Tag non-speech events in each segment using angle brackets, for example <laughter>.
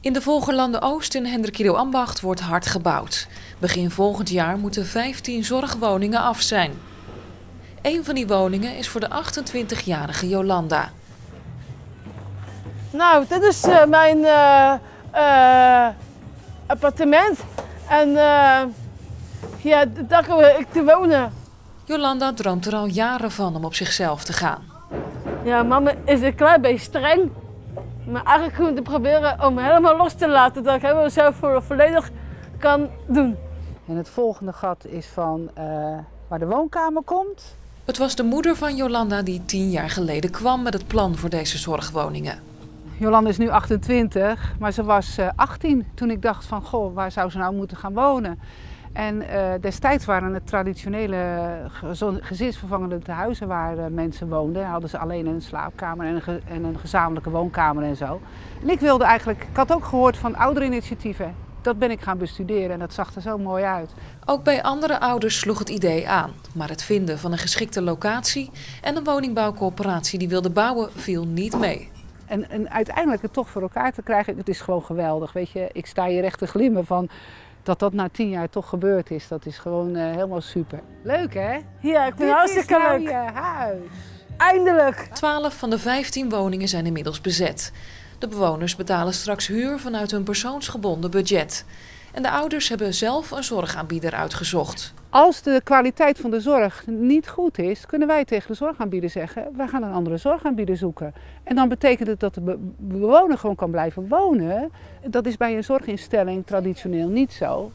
In de Volgerlanden Oost in Hendrikido Ambacht wordt hard gebouwd. Begin volgend jaar moeten 15 zorgwoningen af zijn. Een van die woningen is voor de 28-jarige Jolanda. Nou, dit is uh, mijn uh, uh, appartement. En ja, daar kom ik te wonen. Jolanda droomt er al jaren van om op zichzelf te gaan. Ja, mama is een klein beetje streng. Maar eigenlijk gewoon te proberen om helemaal los te laten. Dat ik helemaal zelf volledig kan doen. En het volgende gat is van waar de woonkamer komt. Het was de moeder van Jolanda die tien jaar geleden kwam met het plan voor deze zorgwoningen. Jolanda is nu 28, maar ze was 18 toen ik dacht van, goh, waar zou ze nou moeten gaan wonen? En uh, destijds waren het traditionele gezinsvervangende tehuizen waar uh, mensen woonden. Hadden ze alleen een slaapkamer en een, en een, gezamenlijke woonkamer en zo. En ik wilde eigenlijk, ik had ook gehoord van ouderinitiatieven. Dat ben ik gaan bestuderen en dat zag er zo mooi uit. Ook bij andere ouders sloeg het idee aan. Maar het vinden van een geschikte locatie en een woningbouwcoöperatie die wilde bouwen viel niet mee. En, en uiteindelijk het toch voor elkaar te krijgen, het is gewoon geweldig. Weet je, ik sta hier echt te glimmen van dat dat na tien jaar toch gebeurd is. Dat is gewoon uh, helemaal super. Leuk hè? Ja, ik vind het hartstikke is nou leuk. je huis. Eindelijk! 12 van de 15 woningen zijn inmiddels bezet. De bewoners betalen straks huur vanuit hun persoonsgebonden budget. En de ouders hebben zelf een zorgaanbieder uitgezocht. Als de kwaliteit van de zorg niet goed is, kunnen wij tegen de zorgaanbieder zeggen: wij gaan een andere zorgaanbieder zoeken. En dan betekent het dat de bewoner gewoon kan blijven wonen. Dat is bij een zorginstelling traditioneel niet zo.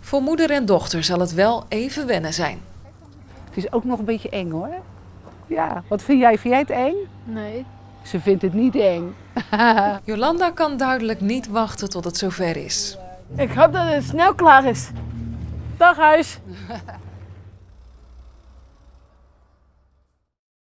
Voor moeder en dochter zal het wel even wennen zijn. Het is ook nog een beetje eng hoor. Ja, wat vind jij? Vind jij het eng? Nee. Ze vindt het niet eng. <laughs> Jolanda kan duidelijk niet wachten tot het zover is. Ik hoop dat het snel klaar is. Dag huis. <laughs>